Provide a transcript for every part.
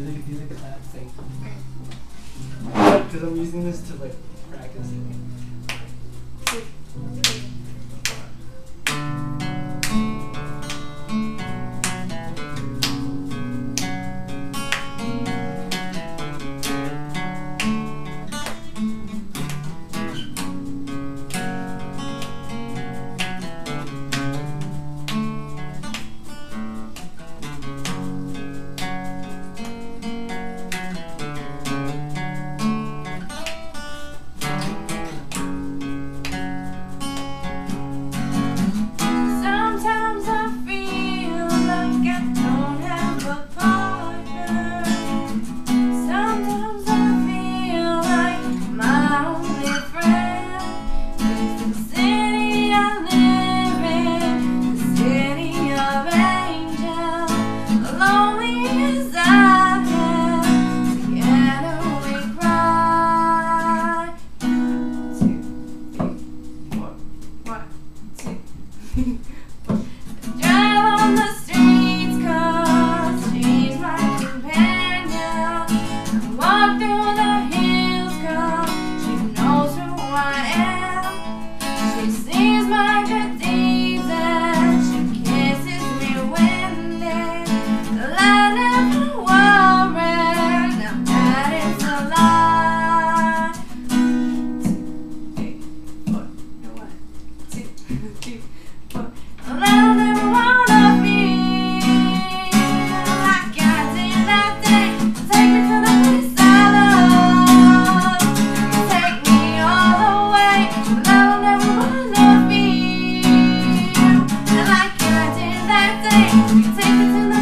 Look, look at that thing. Because I'm using this to like practice. Mm. Música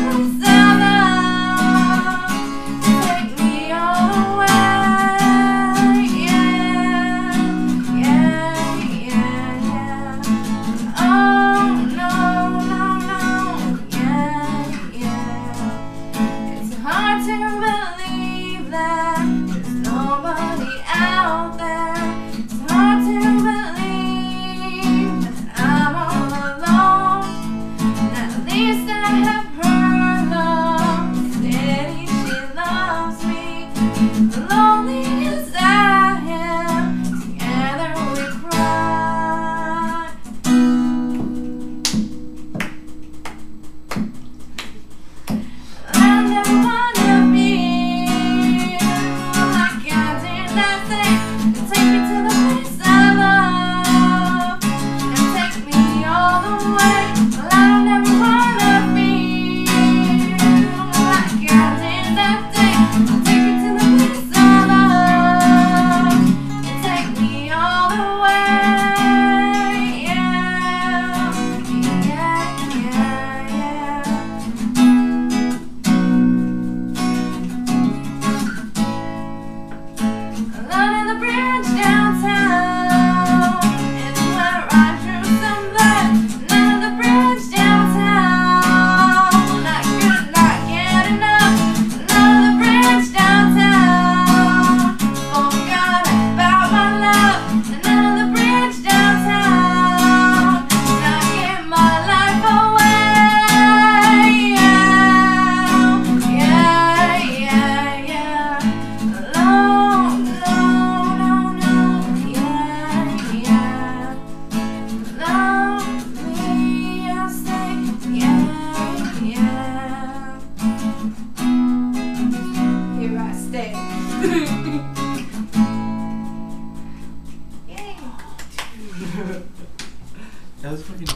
That's fucking